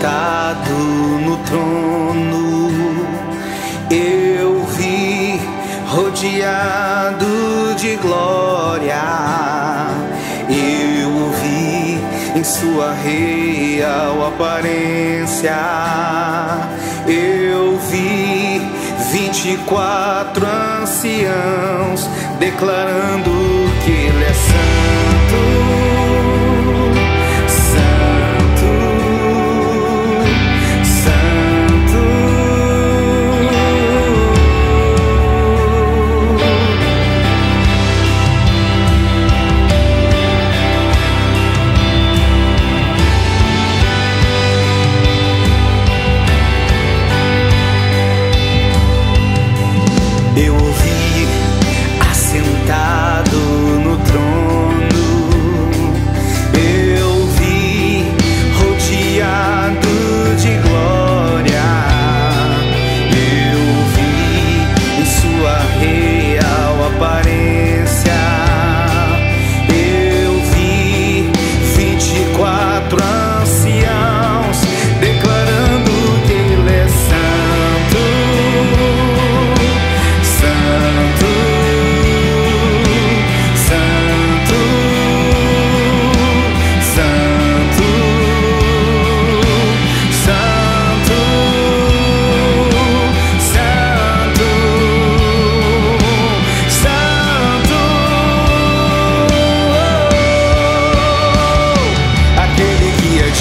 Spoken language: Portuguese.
Assentado no trono, eu vi rodeado de glória. Eu vi em sua real aparência. Eu vi vinte e quatro anciãos declarando que ele é santo.